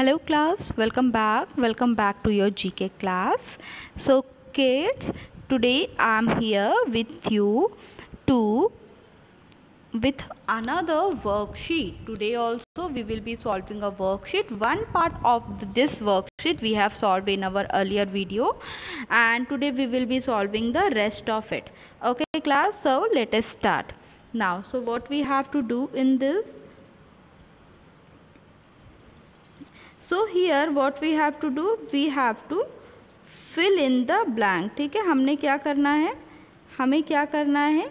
hello class. Welcome back. Welcome back to your gk class. So kids today i'm here with you to with another worksheet. Today also we will be solving a worksheet. One part of this worksheet we have solved in our earlier video. And today we will be solving the rest of it. Okay class? So let us start. Now so what we have to do in this so here what we have to do we have to fill in the blank ठीक है? हमने क्या करना है? हमें क्या करना है?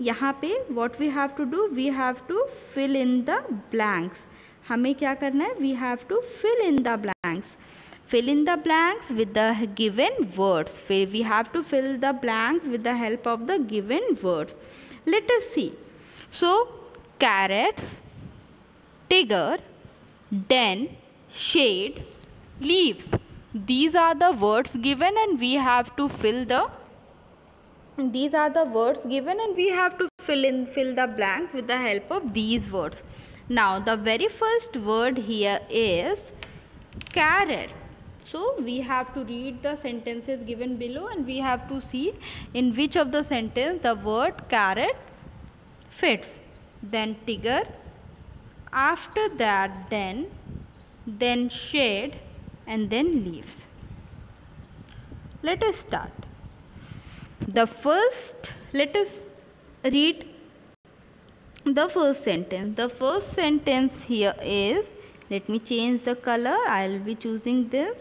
यहाँ पे what we have to do we have to fill in the blanks हमें क्या करना है? We have to fill in the blanks fill in the blanks with the given words फिर we have to fill the blanks with the help of the given words let us see so carrots Tigger then shade leaves. These are the words given and we have to fill the these are the words given and we have to fill in fill the blanks with the help of these words. Now the very first word here is carrot. So we have to read the sentences given below and we have to see in which of the sentence the word carrot fits. Then tiger after that then then shade and then leaves. Let us start. The first, let us read the first sentence. The first sentence here is, let me change the color, I will be choosing this.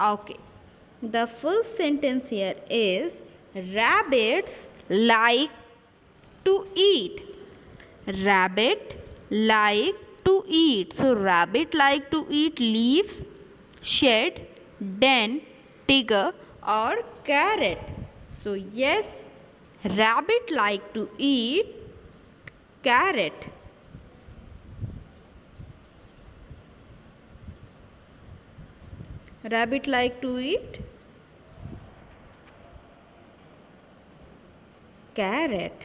Okay. The first sentence here is, rabbits like to eat. Rabbit like eat. So rabbit like to eat leaves, shed, den, tiger or carrot. So yes, rabbit like to eat carrot. Rabbit like to eat carrot.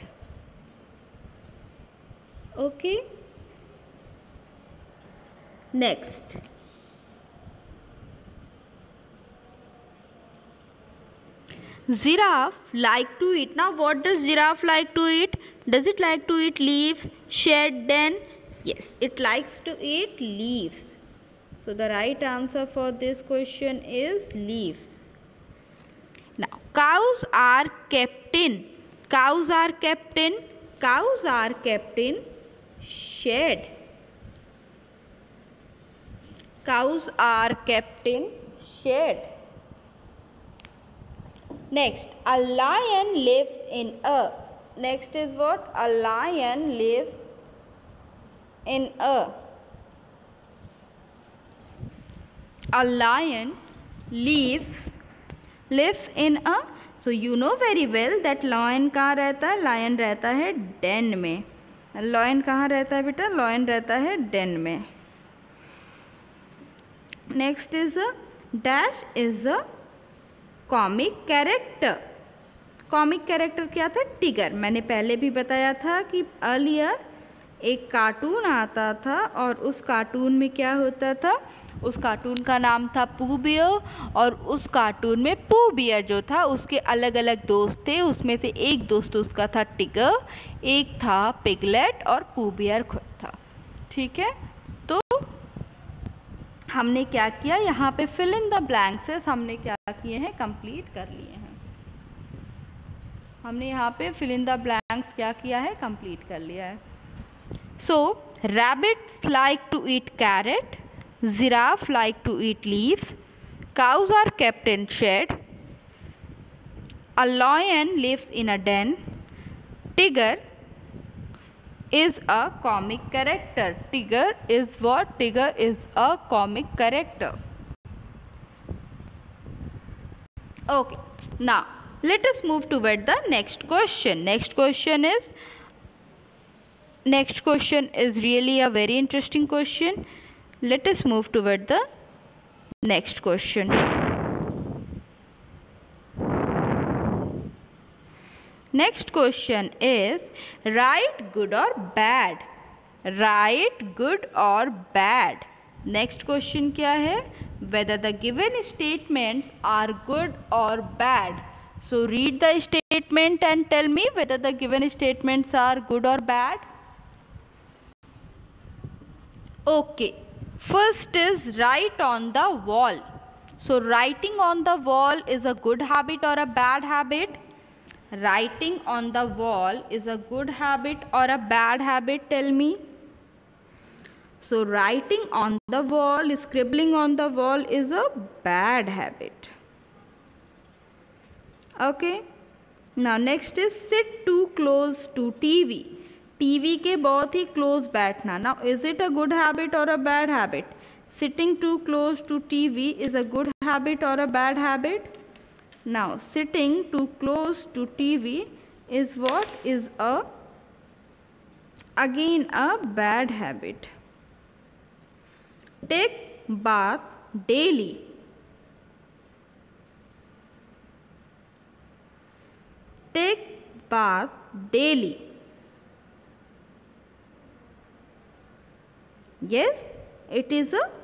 Okay. Next. Giraffe like to eat. Now what does giraffe like to eat? Does it like to eat leaves, shed, den? Yes, it likes to eat leaves. So the right answer for this question is leaves. Now cows are kept in. Cows are kept in. Cows are kept in shed cows are kept in shed. Next, a lion lives in a. Next is what? A lion lives in a. A lion lives lives in a. So you know very well that lion कहाँ रहता है lion रहता है den में lion कहाँ रहता है बेटा lion रहता है den में next is a dash is a comic character comic character क्या था? टिगर मैंने पहले भी बताया था कि अर्लियर एक कार्टून आता था और उस कार्टून में क्या होता था? उस कार्टून का नाम था पू बियर और उस कार्टून में पू बियर जो था, उसके अलग अलग दोस्त थे। उसमें से एक दोस्त उसका था टिगर एक था पिगलेट और पू बियर खुद था। ठीक है? हमने क्या किया? यहाँ पे फिल इन द ब्लैंक्सेस हमने क्या किए हैं? कंप्लीट कर लिए हैं। हमने यहाँ पे फिल इन द ब्लैंक्स क्या किया है? कंप्लीट कर लिया है। So rabbit like to eat carrot giraffe like to eat leaves cows are kept in shed, a lion lives in a den, tiger is a comic character. Tigger is what? Tigger is a comic character. Okay. Now, let us move toward the next question. Next question is next question is really a very interesting question. Let us move toward the next question. Next question is write good or bad. Write good or bad. Next question क्या है whether the given statements are good और bad so read the statement and tell me whether the given statements are good और bad okay first is right on the wall so writing on the wall is a good habit or a bad habit writing on the wall is a good habit or a bad habit tell me so writing on the wall scribbling on the wall is a bad habit okay now next is sit too close to tv TV के बहुत ही close बैठना ना is it a good habit और a bad habit sitting too close to TV is a good habit or a bad habit? Now, sitting too close to TV is what is a again a bad habit. Take bath daily. Take bath daily. Yes, it is a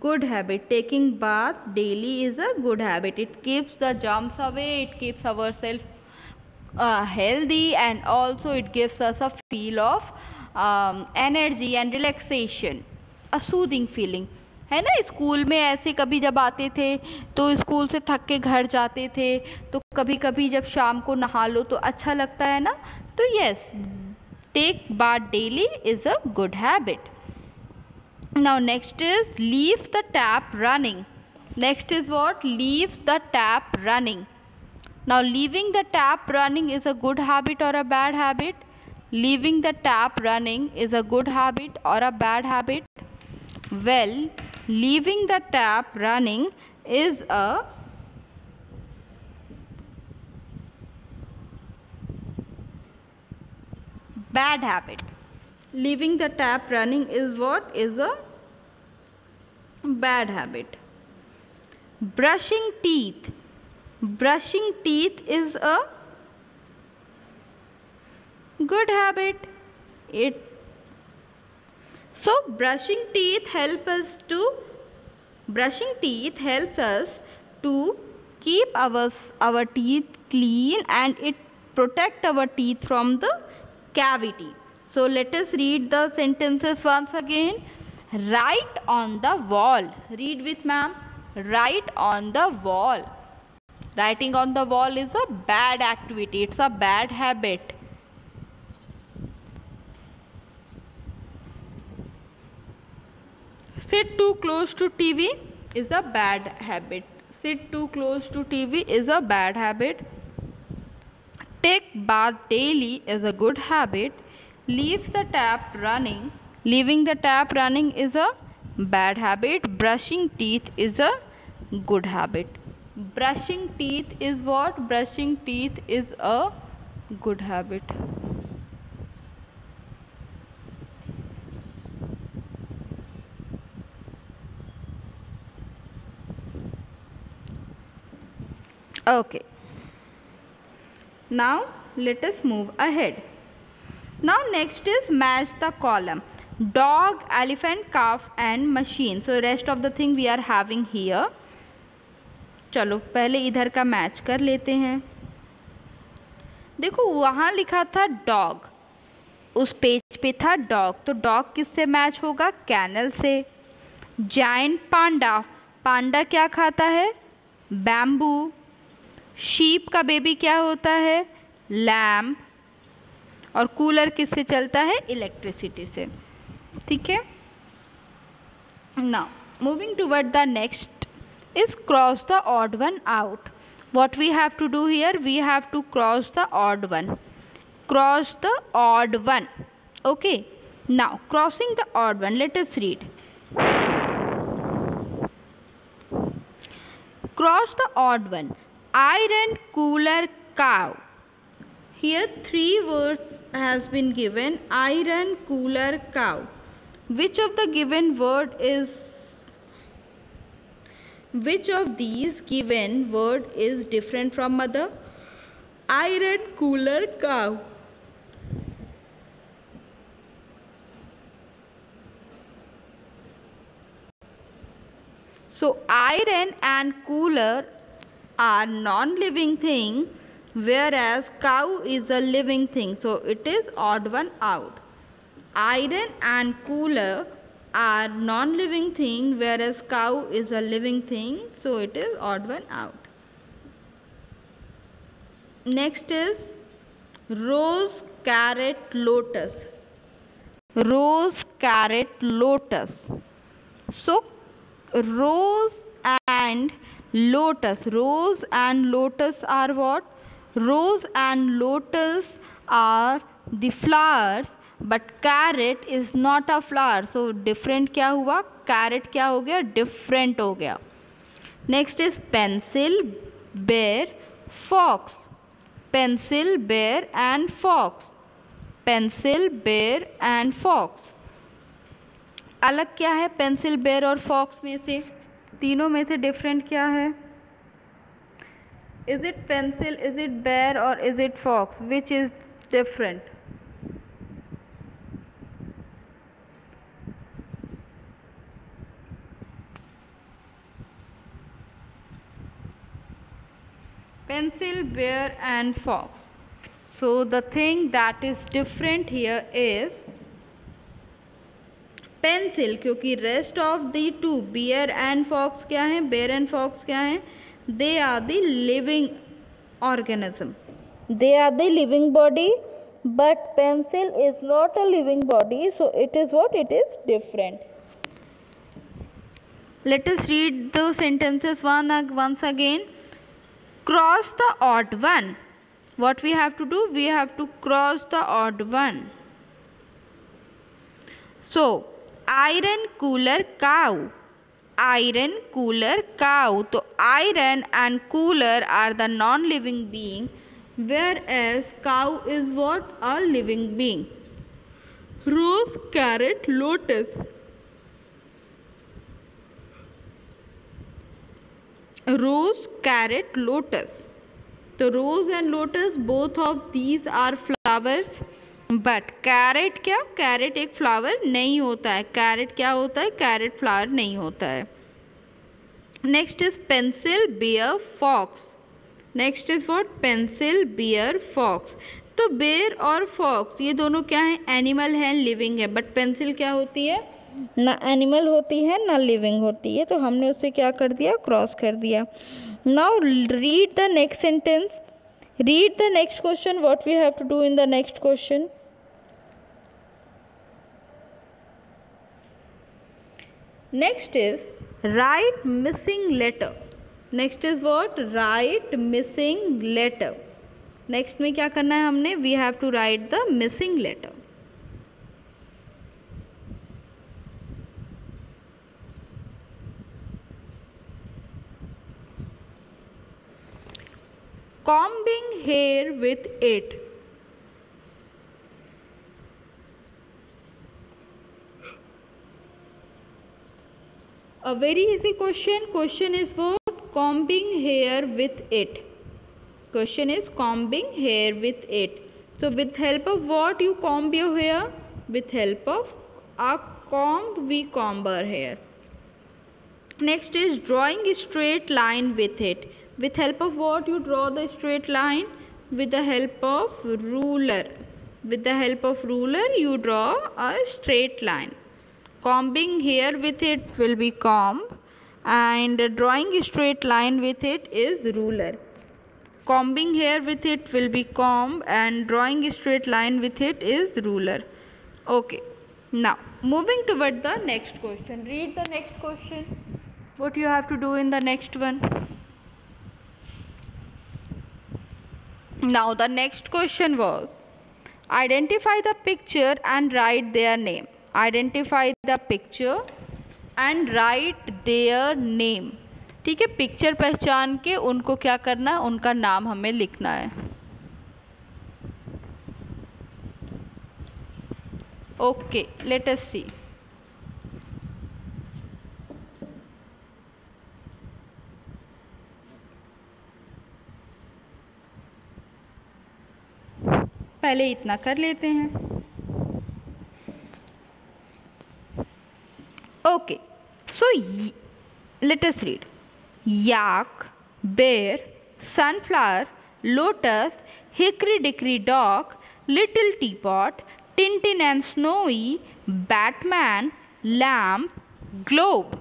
good habit taking bath daily is a good habit it keeps the germs away it keeps ourselves uh, healthy and also it gives us a feel of um, energy and relaxation a soothing feeling है ना school में ऐसे कभी जब आते थे तो school से थक के घर जाते थे तो कभी कभी जब शाम को नहा लो तो अच्छा लगता है ना तो yes take bath daily is a good habit now next is leave the tap running. Next is what? Leave the tap running. Now leaving the tap running is a good habit or a bad habit? Leaving the tap running is a good habit or a bad habit? Well leaving the tap running is a bad habit leaving the tap running is what? Is a bad habit. Brushing teeth. Brushing teeth is a good habit. It so brushing teeth help us to brushing teeth helps us to keep our our teeth clean and it protect our teeth from the cavity so let us read the sentences once again. Write on the wall. Read with ma'am. Write on the wall. Writing on the wall is a bad activity. It's a bad habit. Sit too close to TV is a bad habit. Sit too close to TV is a bad habit. Take bath daily is a good habit leaves the tap running. Leaving the tap running is a bad habit. Brushing teeth is a good habit. Brushing teeth is what? Brushing teeth is a good habit. Okay. Now let us move ahead now next is match the column dog elephant calf and machine so rest of the thing we are having here चलो पहले इधर का match कर लेते हैं देखो वहाँ लिखा था डॉग उस पेज पे था डॉग तो डॉग किससे मैच होगा कैनल से जाइंट पांडा पांडा क्या खाता है बैम्बू शीप का बेबी क्या होता है लैम्प और कूलर किससे चलता है? इलेक्ट्रिसिटी से। ठीक है? ना moving toward the next is cross the odd one out what we have to do here we have to cross the odd one cross the odd one okay now crossing the odd one let's read cross the odd one iron cooler cow here three words has been given iron cooler cow. Which of the given word is which of these given word is different from mother? Iron cooler cow. So iron and cooler are non-living thing whereas cow is a living thing. So it is odd one out. Iron and cooler are non-living thing whereas cow is a living thing. So it is odd one out. Next is rose, carrot, lotus. Rose, carrot, lotus. So rose and lotus rose and lotus are what rose and lotus are the flowers but carrot is not a flower so different क्या हुआ carrot क्या हो गया different हो गया next is pencil bear fox pencil bear and fox pencil bear and fox अलग क्या है पेंसिल बेर और फॉक्स में से तीनों में से डिफरेंट क्या है is it pencil is it bear और is it fox which is different pencil, bear, and fox. So, the thing that is different here is pencil क्योंकि rest of the two bear and fox क्या है? Bear and fox क्या है? they are the living organism. They are the living body but pencil is not a living body so it is what? It is different. Let us read the sentences one once again. Cross the odd one. What we have to do? We have to cross the odd one. So iron cooler cow iron cooler cow. So iron and cooler are the non living being whereas cow is what? A living being. Rose carrot lotus. Rose carrot lotus. So rose and lotus both of these are flowers. But carrot क्या? Carrot एक flower नहीं होता है। Carrot क्या होता है? Carrot flower नहीं होता है। Next is pencil bear fox next is what pencil bear fox तो बेर और फॉक्स ये दोनों क्या है? एनिमल हैं लिविंग है। बट पेंसिल क्या होती है? ना एनिमल होती है, ना लिविंग होती है। तो हमने उसे क्या कर दिया? क्रॉस कर दिया। Now read the next sentence read the next question what we have to do in the next question next is write missing letter next is what write missing letter next में क्या करना है हमने we have to write the missing letter combing hair with it. A very easy question. Question is what? Combing hair with it. Question is combing hair with it. So with help of what you comb your hair? With help of a comb we comb our hair. Next is drawing a straight line with it with help of what you draw the straight line? With the help of ruler. With the help of ruler you draw a straight line. Combing here with it will be comb and drawing a straight line with it is ruler. Combing here with it will be comb and drawing a straight line with it is ruler. Okay now moving toward the next question. Read the next question. What you have to do in the next one Now the next question was identify the picture and write their name. Identify the picture and write their name. ठीक है picture पहचान के उनको क्या करना है उनका नाम हमें लिखना है ओके लेट अस सी पहले इतना कर लेते हैं। Okay so let's read yak bear sunflower lotus hickory dickory dock little teapot Tintin and Snowy Batman lamp globe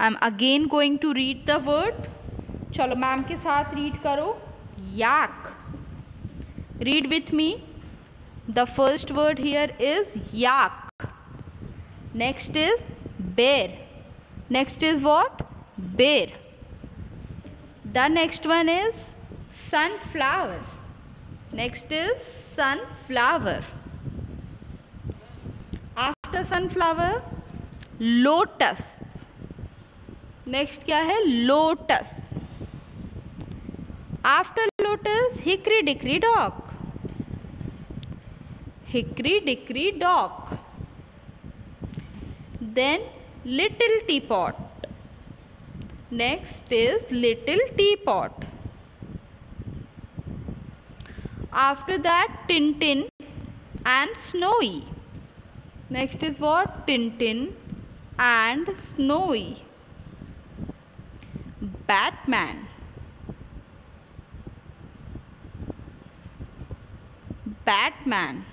I am again going to read the word चलो ma'am के साथ read करो. Yak read with me the first word here is yak next is bear next is what bear the next one is sunflower. Next is sunflower. After sunflower, lotus. Next क्या है? Lotus after lotus hickory dickory dock Hickory Dickory Dock. Then Little Teapot. Next is Little Teapot. After that Tintin and Snowy. Next is what? Tintin and Snowy. Batman. Batman.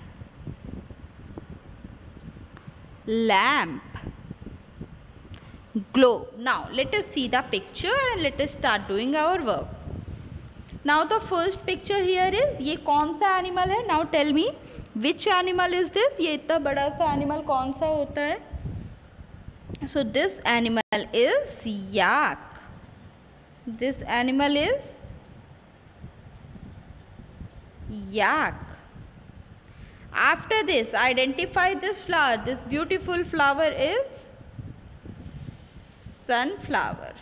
Lamp globe now let us see the picture and let us start doing our work now the first picture here is ये कौन सा animal है now tell me which animal is this ये इतना बड़ा सा animal कौन सा होता है so this animal is yak this animal is yak after this identify this flower. This beautiful flower is sunflower.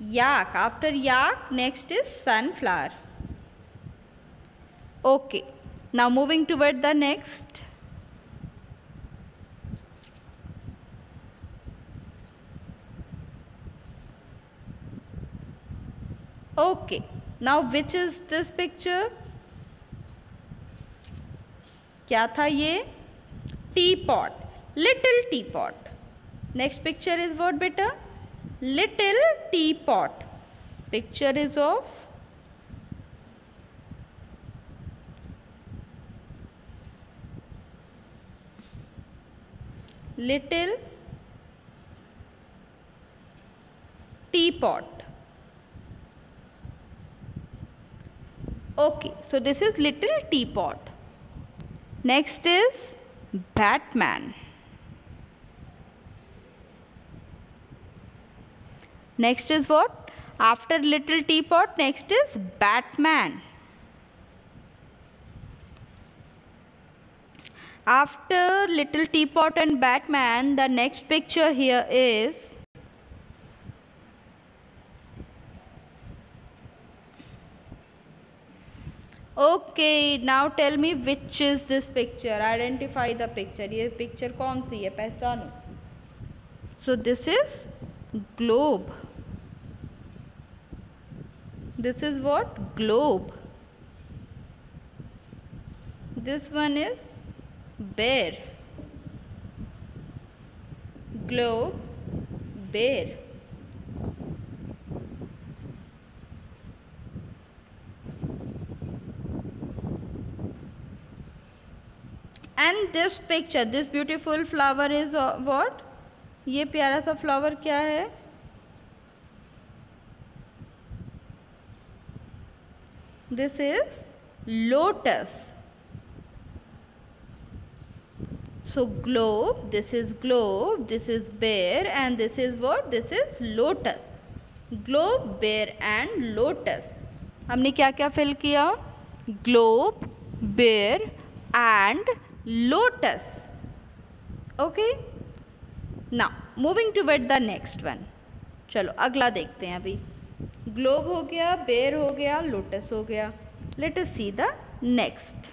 Yak. After yak next is sunflower. Okay. Now moving toward the next. Okay now which is this picture क्या था ये? Teapot little teapot next picture is what बेटा? Little teapot picture is of little teapot. Okay so this is little teapot. Next is batman. Next is what? After little teapot next is batman. After little teapot and batman the next picture here is okay now tell me which is this picture identify the picture ये picture कौन सी है पहचानो so this is globe this is what globe this one is ber globe ber This picture this beautiful flower is what ये प्यारा सा flower क्या है? This is lotus so globe this is globe this is bear and this is what this is lotus globe bear and lotus हमने क्या क्या fill किया? Globe bear and lotus. Okay? Now, moving toward the next one. चलो, अगला देखते हैं अभी। Globe हो गया बेर हो गया लोटस हो गया। Let us see the next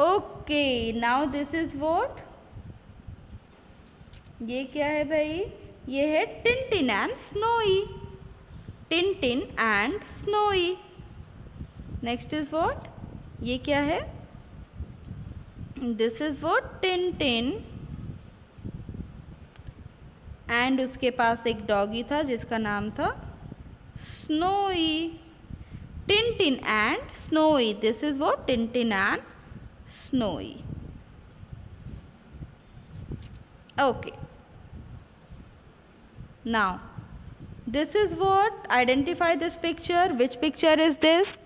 okay now this is what ये क्या है भाई? ये है tin and Snowy tin and Snowy next is what ये क्या है? This is what Tintin and उसके पास एक डॉगी था, जिसका नाम था Snowy Tintin and Snowy this is वो Tintin and Snowy okay now this is what identify this picture which picture is this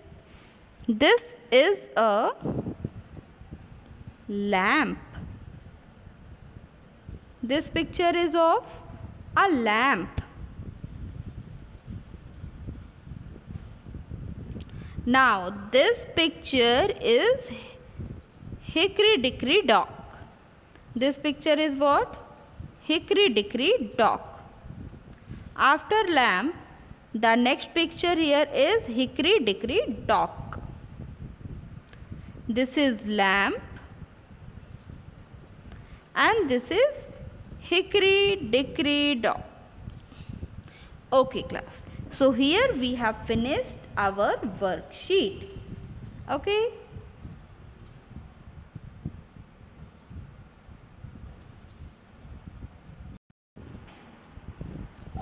this is a lamp. This picture is of a lamp. Now this picture is hickory dickory dock. This picture is what? Hickory dickory dock. After lamp the next picture here is hickory dickory dock. This is lamp and this is hickory dickory dock. Okay class. So here we have finished our worksheet. Okay?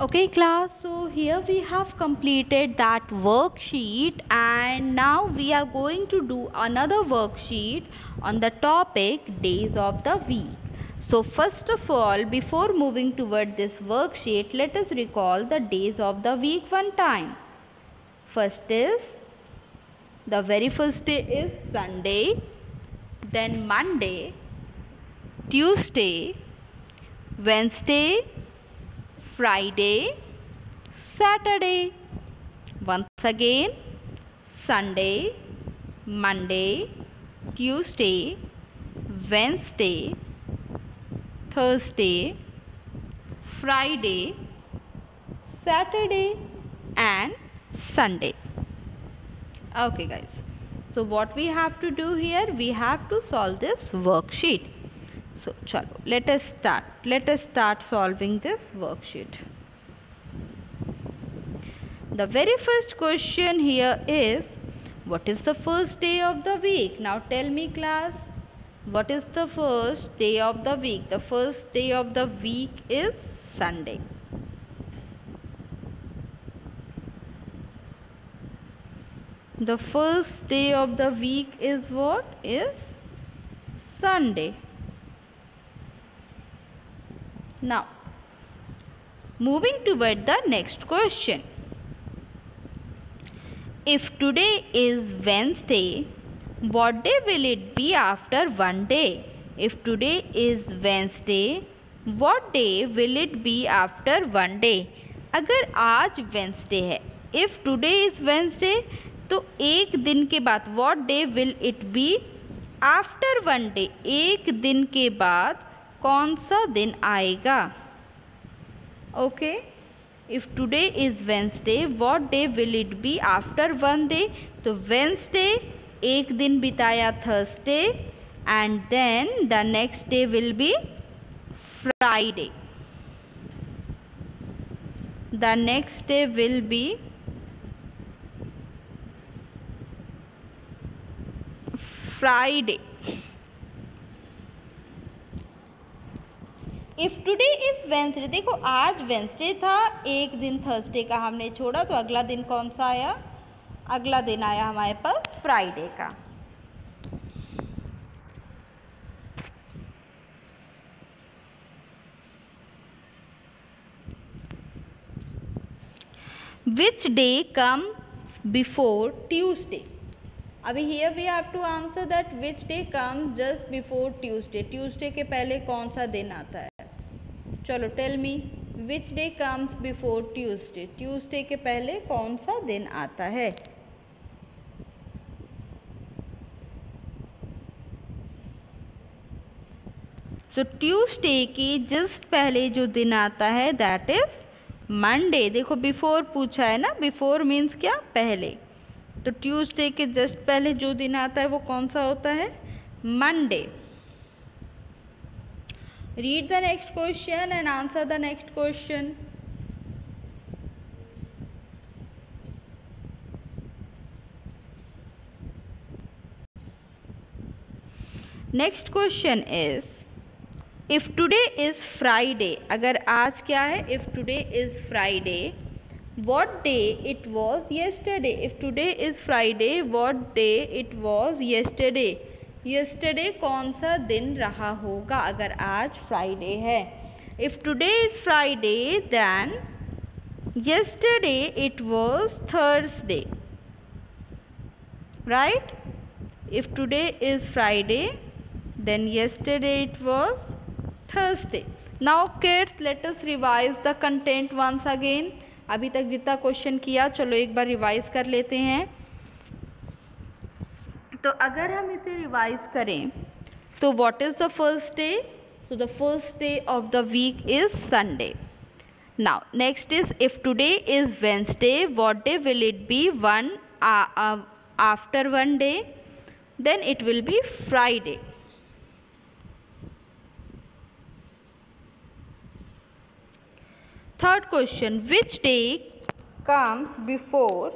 Okay class. So here we have completed that worksheet and now we are going to do another worksheet on the topic days of the week so first of all before moving toward this worksheet let us recall the days of the week one time first is the very first day is sunday then monday tuesday wednesday Friday, Saturday. Once again, Sunday, Monday, Tuesday, Wednesday, Thursday, Friday, Saturday and Sunday. Okay guys. So what we have to do here, we have to solve this worksheet. So, chalo, let us start. Let us start solving this worksheet. The very first question here is, what is the first day of the week? Now tell me class, what is the first day of the week? The first day of the week is Sunday. The first day of the week is what? Is Sunday. Now, moving toward the next question. If today is Wednesday, what day will it be after one day? If today is Wednesday, what day will it be after one day? अगर आज Wednesday है if today is Wednesday तो एक दिन के बाद what day will it be after one day एक दिन के बाद कौन सा दिन आएगा okay if today is Wednesday what day will it be after one day तो वेंसडे एक दिन बिताया Thursday and then the next day will be Friday the next day will be Friday if today is Wednesday देखो आज Wednesday था, एक दिन Thursday का हमने छोड़ा तो अगला दिन कौन सा आया? अगला दिन आया हमारे पास फ्राइडे का। Which day come before Tuesday अभी here we have to answer that which day come just before Tuesday Tuesday के पहले कौन सा दिन आता है? चलो tell me which day comes before Tuesday Tuesday के पहले कौन सा दिन आता है? सो ट्यूसडे की जस्ट पहले जो दिन आता है दैट इज़ मंडे देखो बिफोर पूछा है ना बिफोर मीन्स क्या? पहले. तो ट्यूसडे के जस्ट पहले जो दिन आता है, वो कौन सा होता है? Monday read the next question and answer the next question next question is if today is Friday अगर आज क्या है? If today is Friday what day it was yesterday if today is Friday what day it was yesterday yesterday कौन सा दिन रहा होगा अगर आज फ्राइडे है? If today is Friday then yesterday it was Thursday right if today is Friday then yesterday it was Thursday now kids let's revise the content once again अभी तक जितना क्वेश्चन किया, चलो एक बार रिवाइज कर लेते हैं। तो अगर हम इसे रिवाइज करें तो what is the first day so the first day of the week is Sunday now next is if today is Wednesday what day will it be one after one day then it will be Friday third question which day come before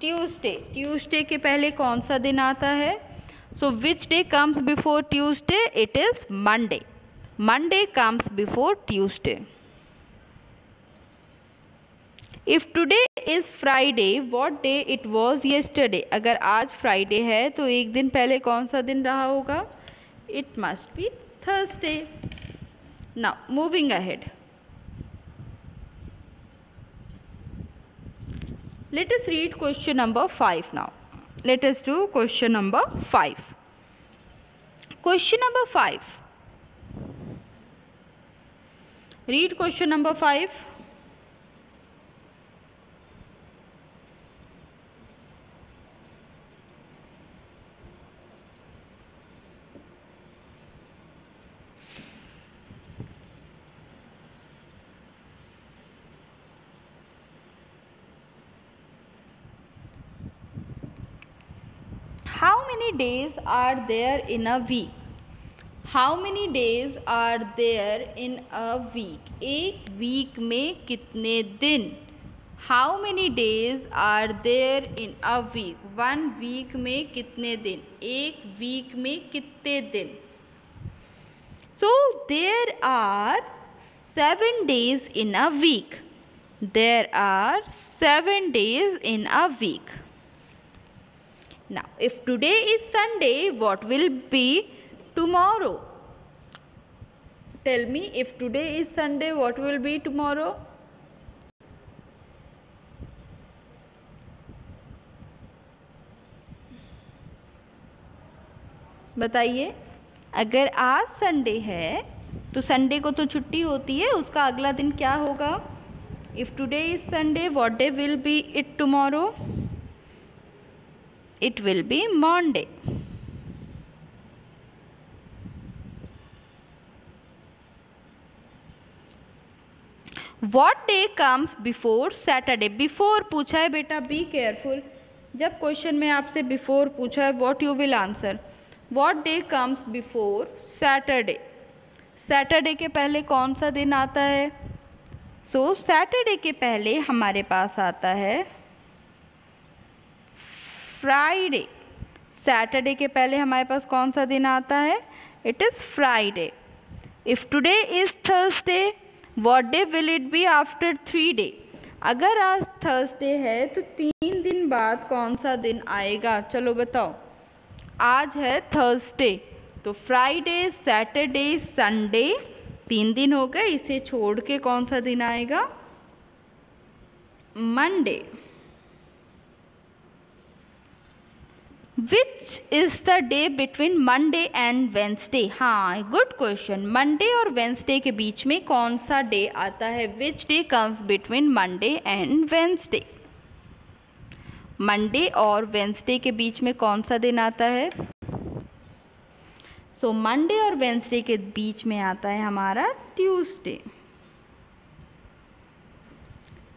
Tuesday Tuesday के पहले कौन सा दिन आता है? So which day comes before Tuesday it is Monday Monday comes before Tuesday if today is Friday what day it was yesterday अगर आज Friday है तो एक दिन पहले कौन सा दिन रहा होगा? It must be Thursday now moving ahead let us read question number 5 now. Let us do question number 5 question number 5 read question number 5 days are there in a week how many days are there in a week एक week में कितने दिन how many days are there in a week one week में कितने दिन एक week में कितने दिन so there are seven days in a week there are seven days in a week now, if today is Sunday, what will be tomorrow? Tell me, if today is Sunday, what will be tomorrow? बताइए अगर आज Sunday है तो Sunday को तो छुट्टी होती है उसका अगला दिन क्या होगा if today is Sunday what day will be it tomorrow it will be Monday. What day comes before Saturday before पूछा है बेटा बी केयरफुल जब क्वेश्चन में आपसे बिफोर पूछा है what you will answer what day comes before Saturday Saturday के पहले कौन सा दिन आता है? सो so, सैटरडे के पहले हमारे पास आता है फ्राइडे सैटरडे के पहले हमारे पास कौन सा दिन आता है? It is Friday if today is Thursday what day will it be after three day अगर आज थर्सडे है तो तीन दिन बाद कौन सा दिन आएगा? चलो बताओ। आज है थर्सडे तो फ्राइडे सैटरडे संडे तीन दिन हो गए। इसे छोड़ के कौन सा दिन आएगा? Monday which is the day between Monday and Wednesday हाँ गुड क्वेश्चन मंडे और वेंसडे के बीच में कौन सा डे आता है? Which day comes between Monday and Wednesday Monday और वेंसडे के बीच में कौन सा दिन आता है? सो मंडे और वेंसडे के बीच में आता है हमारा Tuesday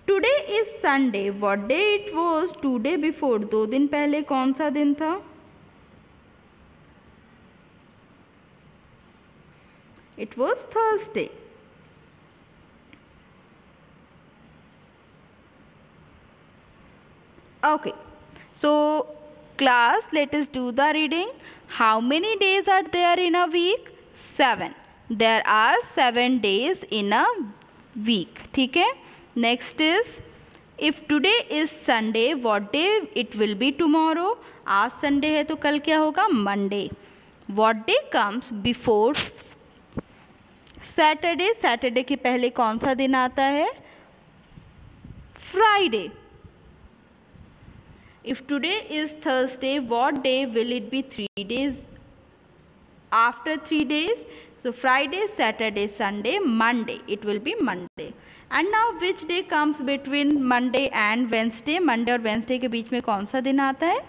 today is Sunday what day it was two day before दो दिन पहले कौन सा दिन था it was Thursday okay so class let is do the reading how many days are there in a week seven there are seven days in a week ठीक है Next is if today is Sunday what day it will be tomorrow आज Sunday है तो कल क्या होगा? Monday what day comes before Saturday Saturday के पहले कौन सा दिन आता है? Friday if today is Thursday what day will it be three days after three days so Friday Saturday Sunday Monday it will be Monday and now which day comes between Monday and Wednesday Monday और Wednesday के बीच में कौन सा दिन आता है?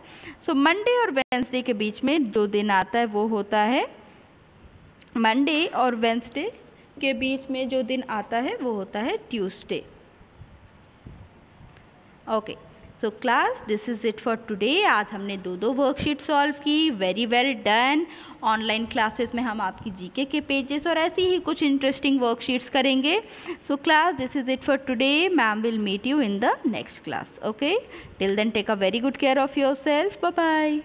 So so, Monday और वेंसडे के बीच में जो दिन आता है वो होता है मंडे और वेंसडे के बीच में जो दिन आता है वो होता है Tuesday okay so class this is it for today आज हमने दो दो वर्कशीट सॉल्व की very well done online classes में हम आपकी जीके के पेजेस और ऐसी ही कुछ इंटरेस्टिंग वर्कशीट्स करेंगे. So class this is it for today ma'am will meet you in the next class okay till then take a very good care of your self bye